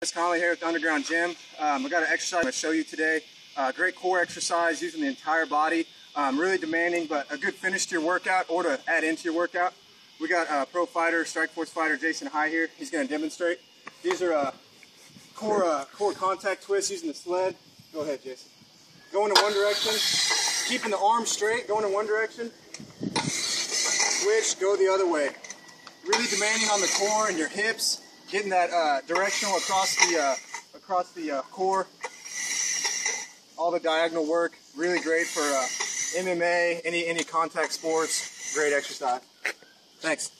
Chris Conley here at the Underground Gym. Um, I got an exercise to show you today. Uh, great core exercise using the entire body. Um, really demanding, but a good finish to your workout or to add into your workout. We got uh, pro fighter, Strikeforce fighter Jason High here. He's going to demonstrate. These are uh, core uh, core contact twists using the sled. Go ahead, Jason. Going in one direction, keeping the arm straight, going in one direction. Switch, go the other way. Really demanding on the core and your hips, getting that uh, directional across the uh, across the uh, core. All the diagonal work, really great for uh, MMA, any any contact sports. Great exercise. Thanks.